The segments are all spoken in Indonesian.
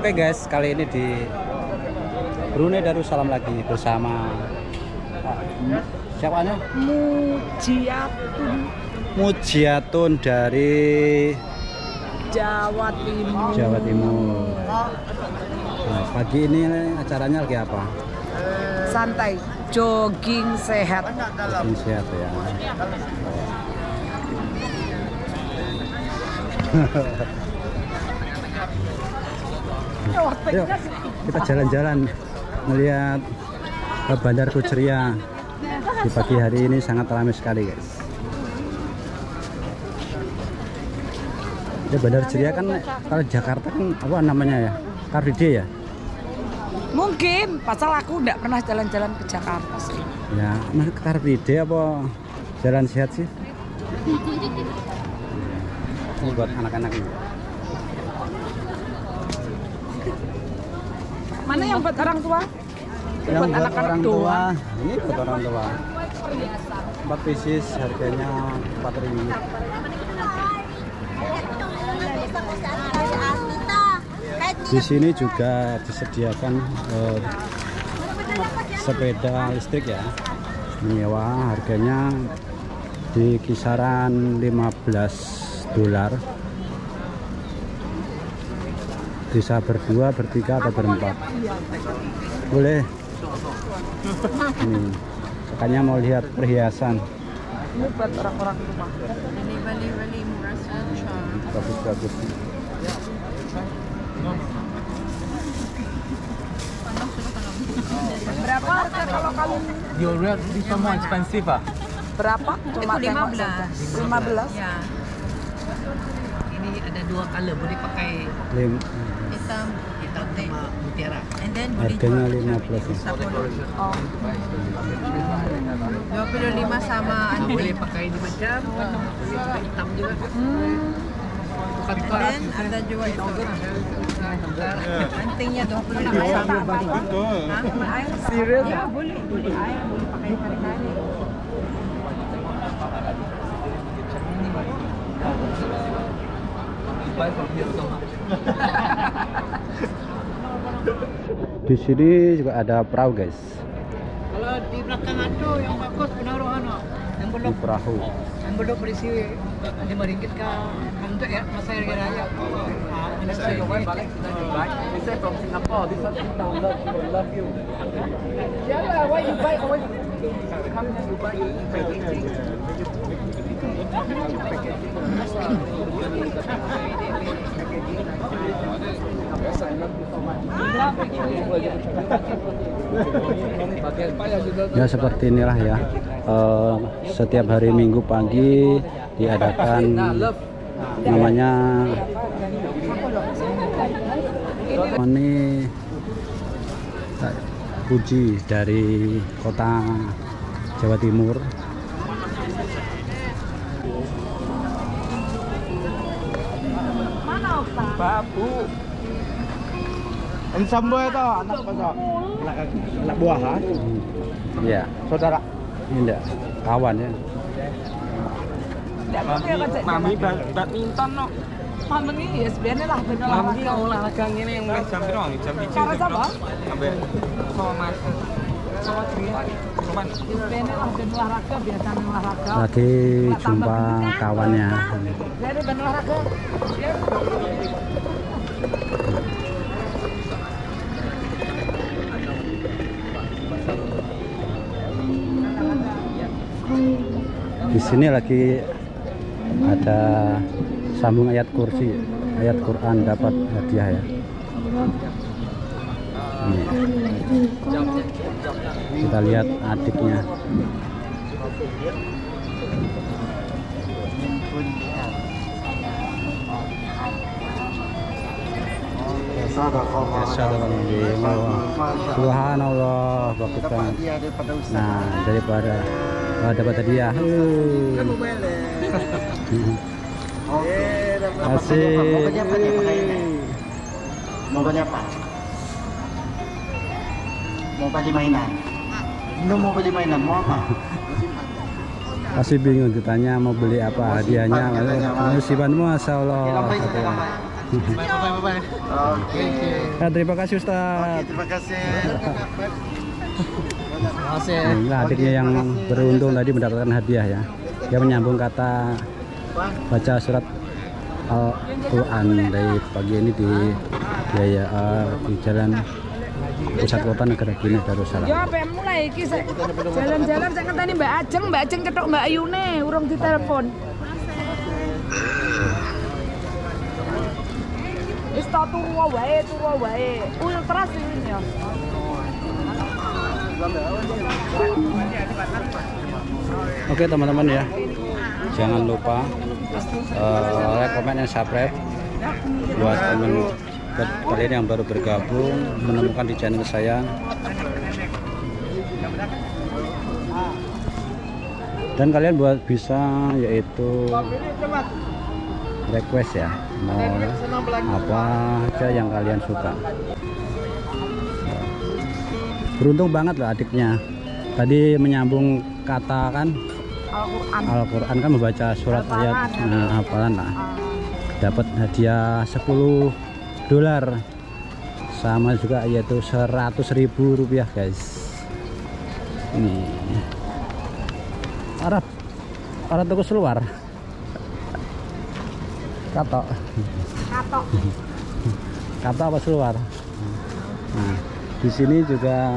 Oke guys, kali ini di Brunei Darussalam lagi bersama Pak- siapa nya? Mujiatun Mujiatun dari Jawa Timur. Jawa Timur. Nah, pagi ini acaranya lagi apa? Santai, jogging sehat. Ini sehat ya. Yuk, kita jalan-jalan melihat ke Bandar Kuceria di pagi hari ini sangat ramai sekali guys. Ya Bandar Kuceria kan kalau Jakarta kan apa namanya ya? Day ya? Mungkin, pasal aku enggak pernah jalan-jalan ke Jakarta sih. Ya, Car Free Day apa jalan sehat sih? Ini buat anak-anak ini. Mana yang buat orang tua? Yang buat buat orang tua, doang. ini buat orang tua. Empat pieces harganya empat ribu. Di sini juga disediakan eh, sepeda listrik ya, menyewa harganya di kisaran 15 dolar. Bisa berdua, bertiga atau berempat. Boleh. Hmm. Makanya mau lihat perhiasan. Ini buat orang-orang rumah. Ini bali-bali murah. Bagus-bagus. Berapa harga kalau kalian Your rate this one more expensive ah? berapa? Cuma Itu tengok 15. saja. 15. Ya. Ada dua color, boleh pakai Lim hitam, hitam teh, mutiara. And then boleh harganya jual 15 ya. 10. Oh. 25 sama anting. Boleh pakai di macam, boleh juga hitam juga. Tukar And tukar. then ada juga itu. Antingnya 25 sama. Hah? Serius? Ya, boleh. Boleh. Air boleh Di sini juga ada perahu guys. Kalau di belakang itu yang bagus penaruh ano, yang Di belum perahu. yang belum berisi lima ringgit ke untuk ya masa hari raya. Ah, ada saya from Singapore. This one from love you, love you. Yeah, why you buy always Come to Dubai, packaging. Ya seperti inilah ya. Eh, setiap hari Minggu pagi diadakan namanya ini Puji dari kota Jawa Timur. Babu. Ensemble itu anak pasal. Anak, anak buah ha? Ya, Saudara. ini enggak kawan ya. Mami bad- badminton no. Mami ini ya sebenarnya lah benar Mami olahraga ini yang mulai jam berapa? Jam 7. Cara siapa? Sampai sama Mas. Lagi jumpa kawannya. Di sini lagi ada sambung ayat kursi, ayat Quran dapat hadiah ya. Ini. Kita lihat adiknya. Subhanallah Bapak Nah daripada oh, dapat Hei. Asik Mau beli apa? Mau beli mainan? Lu mau beli mainan, mau apa? Masih bingung ditanya mau beli apa hadiahnya Musibanmu Masya Allah. Bye bye bye bye. Oke. Ya, terima kasih Oke, Ustaz. terima kasih. Terima kasih. Inilah adiknya yang beruntung tadi mendapatkan hadiah ya. Dia menyambung kata baca surat Al-Quran dari pagi ini di biaya eh, di jalan pusat kota negara Brunei Darussalam. Ya apa yang mulai iki jalan-jalan saya ngenteni Mbak Ajeng, Mbak Ajeng ketok Mbak Ayune urung ditelepon. Wis tak turu wae, turu wae. Ultra sih ini ya. Oke teman-teman ya, jangan lupa eh, like, comment, dan subscribe buat teman buat kalian yang baru bergabung menemukan di channel saya. Dan kalian buat bisa yaitu request ya mau apa aja yang kalian suka. Beruntung banget loh adiknya. Tadi menyambung kata kan Al-Qur'an. Al-Quran kan membaca surat Hafalan. ayat nah, hafalan lah dapat hadiah 10 dolar. Sama juga yaitu 100 ribu rupiah guys. Ini. Arab. Arab toko keluar katok. Katok. kata apa keluar nah di sini juga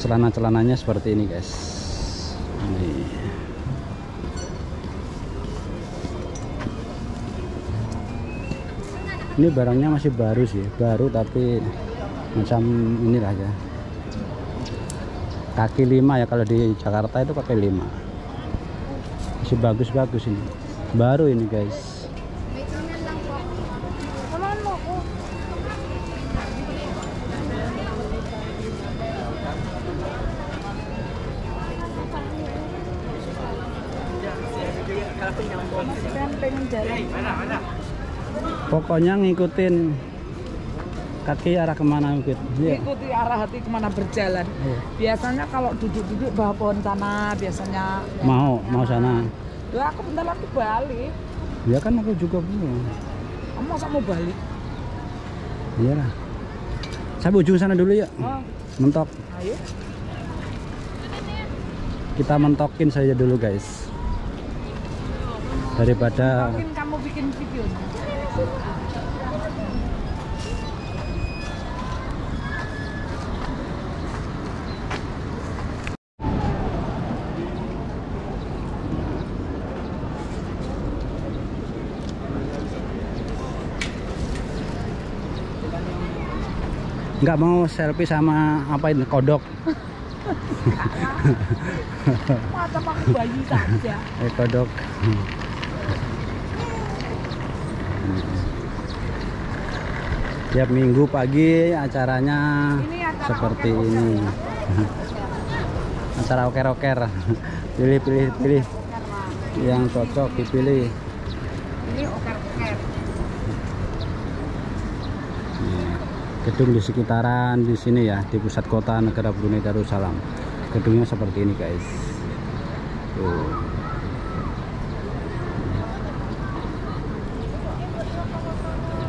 celana-celananya seperti ini guys ini barangnya masih baru sih baru tapi macam inilah ya. Kaki lima ya kalau di Jakarta itu kaki lima. Masih bagus-bagus ini. Baru ini guys. Kan pengen. Pokoknya ngikutin kaki arah ke mana ngikut iya Ikuti arah hati ke mana berjalan. Iya. Biasanya kalau duduk-duduk bawah pohon sana biasanya. mau mau sana Ya aku bentar lagi balik. ya kan aku juga belum Kamu masa mau balik? iyalah saya ujung sana dulu ya Oh, mentok ayo. kita mentokin saja dulu guys daripada Mungkin kamu bikin video. Nggak mau selfie sama apa ini kodok Macam aku bayi saja. eh kodok tiap minggu pagi acaranya Ini acara seperti oker-oker. ini. Acara oker-oker. Pilih pilih pilih. Yang cocok dipilih. Ini oker-oker. gedung di sekitaran di sini ya di pusat kota negara Brunei Darussalam. Gedungnya seperti ini guys. Tuh.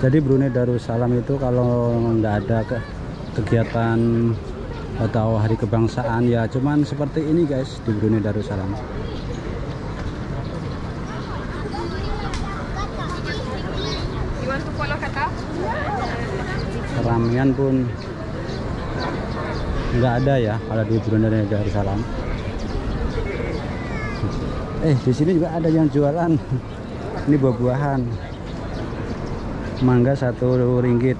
Jadi Brunei Darussalam itu kalau nggak ada ke kegiatan atau hari kebangsaan ya cuman seperti ini guys di Brunei Darussalam. Keramaian pun nggak ada ya kalau di Brunei Darussalam. Eh di sini juga ada yang jualan. Ini buah-buahan mangga satu ringgit.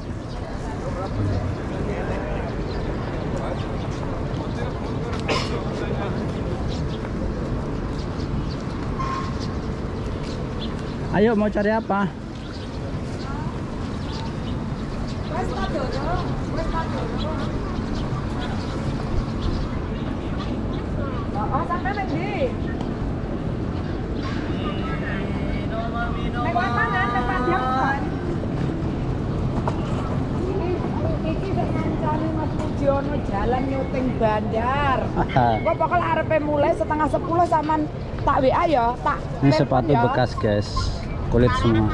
Ayo mau cari apa? Oh, sampai nang ndi? Nek lapangan, nek padang kan. Iki sing ngancani Mas Pujiono nyuting bandar. Gua bakal arepe mulai setengah sepuluh sama tak WA ya, tak ini sepatu ya. bekas guys kulit semua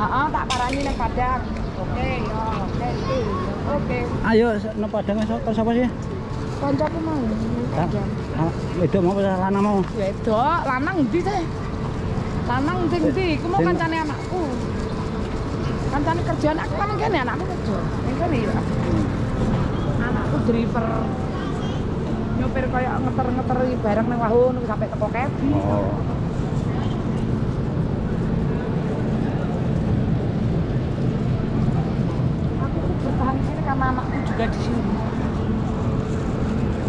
Heeh, tak parani nang Padang. Oke, yo, oke iki. Oke. Ayo, no Padang karo sapa sih? Kancaku mau. Ah, ah, Wedok mau apa lanang mau? Wedok, lanang ndi sih? Lanang ndi ndi? Iku mau kancane anakku. Kancane kerjaan aku kan kene anakku kerja. Ning kene ya. Anakku driver. Nyopir kayak ngeter-ngeteri barang nang wahu nunggu sampai teko kebi. Oh. Aku bertahan di sini karena anakku juga di sini.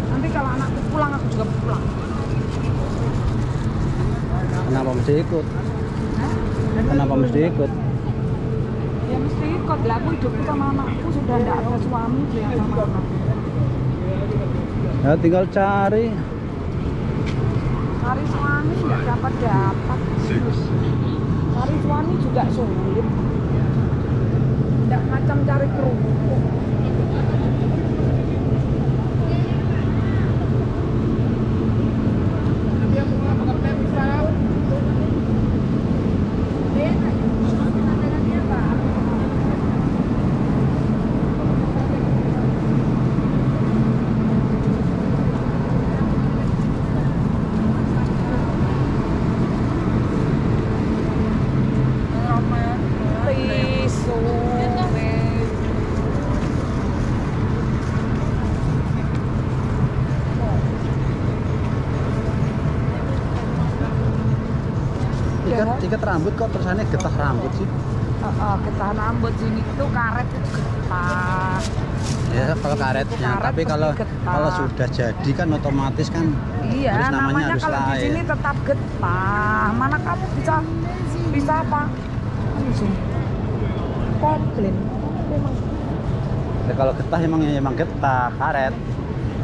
Nanti kalau anakku pulang aku juga pulang. Kenapa mesti ikut? Kenapa mesti ikut? Ya mesti ikut lah aku hidupku sama anakku sudah tidak ada suami dia sama anak. Ya tinggal cari. Cari suami nggak dapat dapat. Cari suami juga sulit. Tidak macam cari kerupuk. Ikat, ikat rambut kok terusannya getah rambut sih? Heeh, ketahan rambut sini itu karet itu getah. Ya kalau karetnya, Karet tapi kalau getah. kalau sudah jadi kan otomatis kan Iya, namanya namanya harus kalau di sini tetap getah. Mana kamu bisa bisa apa? Komplain. Ya, kalau getah emang emang getah karet.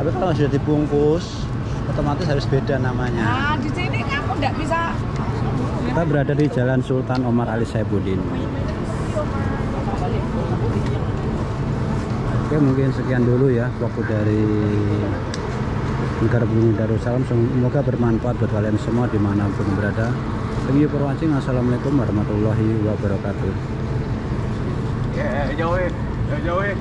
Tapi kalau sudah dibungkus otomatis harus beda namanya. Nah, di sini kamu nggak bisa. Kita berada di Jalan Sultan Omar Ali Saibuddin. Oke mungkin sekian dulu ya waktu dari negara bumi Darussalam semoga bermanfaat buat kalian semua di mana pun berada thank you for watching assalamualaikum warahmatullahi wabarakatuh Eh, jauh eh. Jauh eh.